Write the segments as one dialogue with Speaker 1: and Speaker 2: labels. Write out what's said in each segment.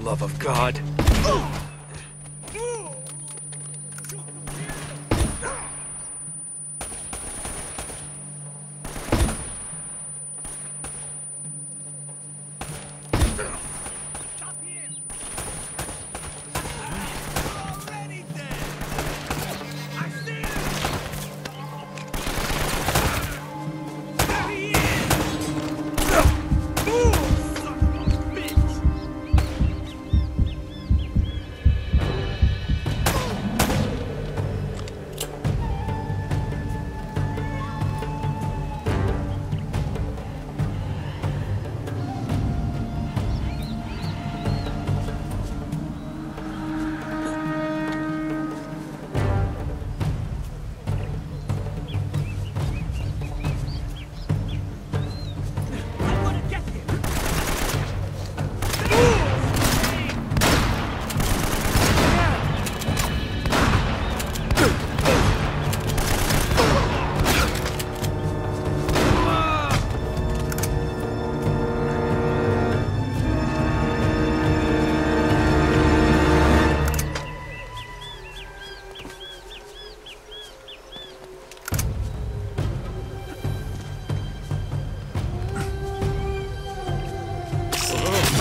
Speaker 1: love of God.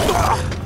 Speaker 1: Ah!